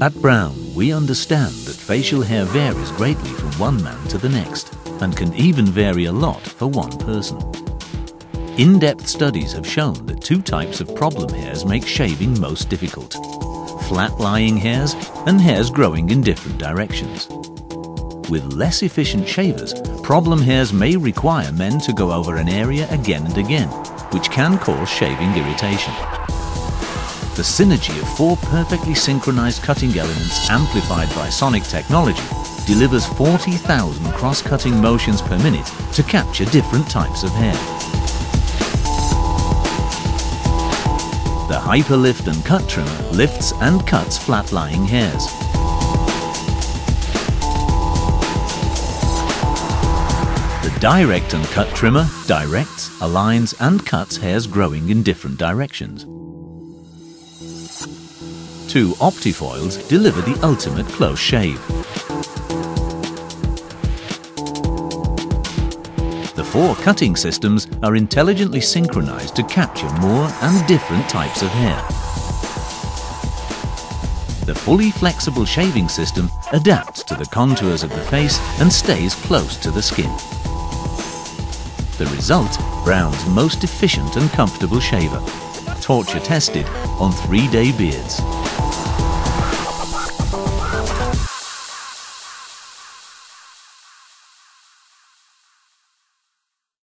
At Braun, we understand that facial hair varies greatly from one man to the next and can even vary a lot for one person. In-depth studies have shown that two types of problem hairs make shaving most difficult. Flat-lying hairs and hairs growing in different directions. With less efficient shavers, problem hairs may require men to go over an area again and again, which can cause shaving irritation. The synergy of four perfectly synchronized cutting elements amplified by sonic technology delivers 40,000 cross-cutting motions per minute to capture different types of hair. The Hyperlift and Cut Trimmer lifts and cuts flat-lying hairs. Direct and Cut Trimmer directs, aligns and cuts hairs growing in different directions. Two Optifoils deliver the ultimate close shave. The four cutting systems are intelligently synchronized to capture more and different types of hair. The fully flexible shaving system adapts to the contours of the face and stays close to the skin. The result, Braun's most efficient and comfortable shaver. Torture tested on three-day beards.